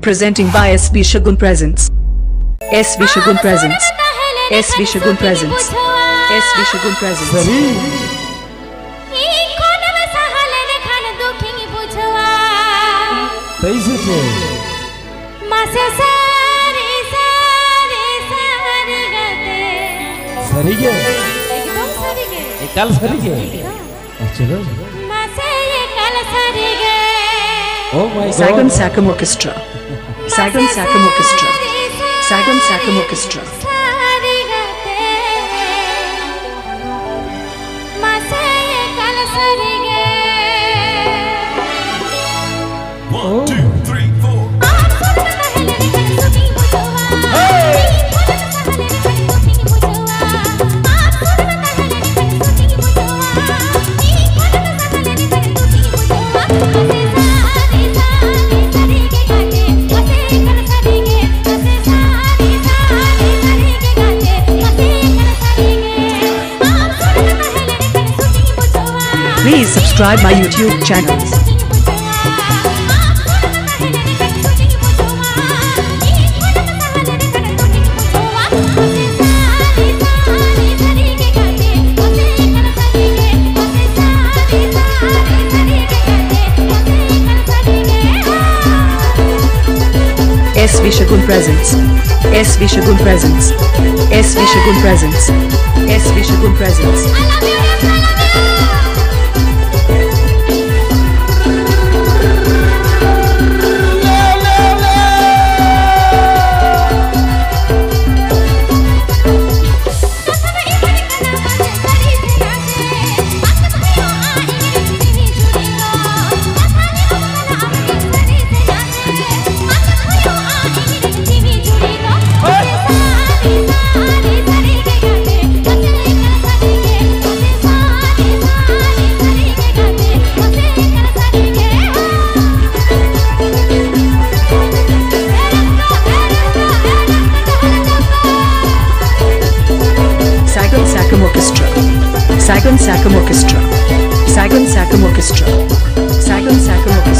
presenting by SB Sagun Presents. SB Sagun Presents. SB Sagun Presents. SB Sagun Presents. Presents. कैसे से सारे सारे सारे गते सरिगे एकदम सरिगे एकल सरिगे चलो मसे एकल माय गॉड साइकन सैकम Sagan Sakam Orchestra. Sagan Sakam Orchestra. One, two, Please subscribe my YouTube channels. SB Sagun Presents. SB Sagun Presents. SB Sagun Presents. SB Sagun Presents. Sagen Sakam Orchestra. Sagen Sakam Orchestra. Sagen Sakam Orchestra.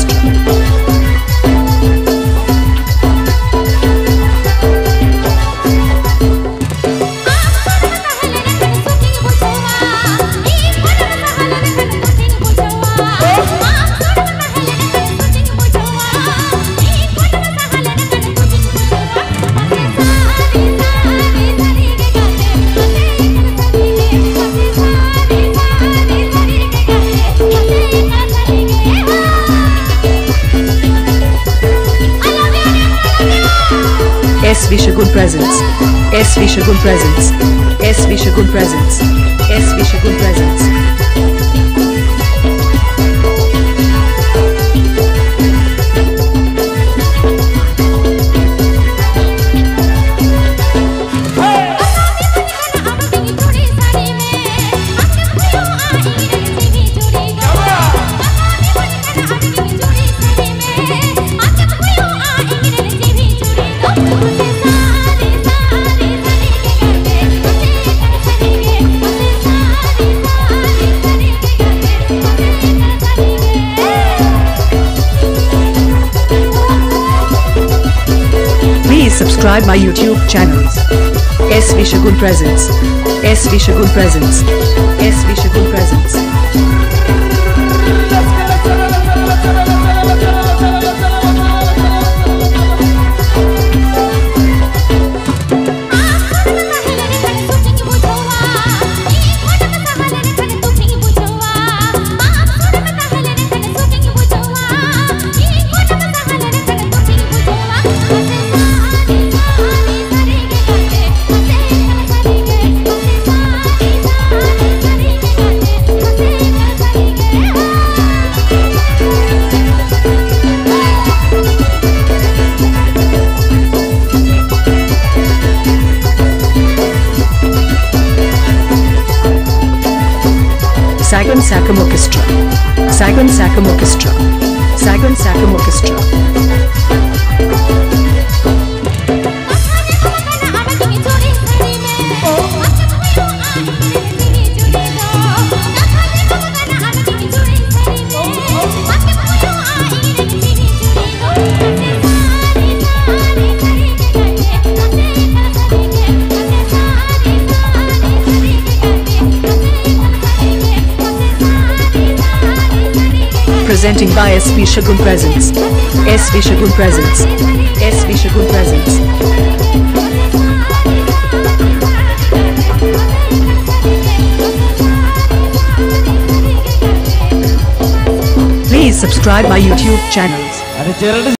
SB Sagun Presents. SB Sagun Presents. SB Sagun Presents. SB Sagun Presents. Please subscribe my YouTube channels. SB Sagun Presents. SB Sagun Presents. SB Sagun Presents. Sagen Sakam Orchestra. Sagen Sakam Orchestra. Sagen Sakam Orchestra. presenting by SV Sagun Presents. SV Sagun Presents. SV Sagun Presents. Please subscribe my YouTube channels.